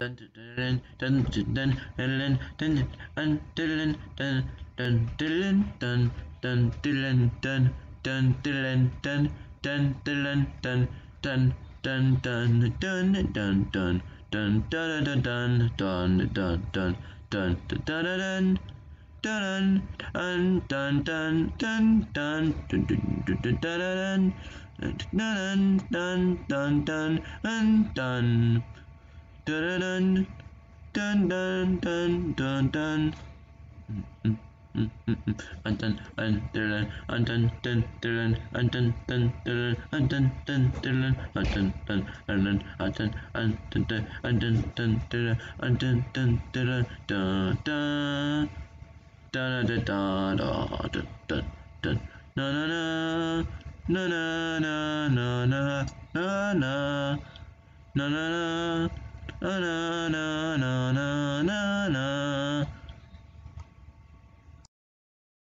dun dun dun dun dun dun dun dun dun dun dun dun dun and dun dun dun and dun dun and dun and dun and dun and dun dun dun and dun dun dun dun dun dun dun dun dun dun dun na na na na na na na na na na ななななななな。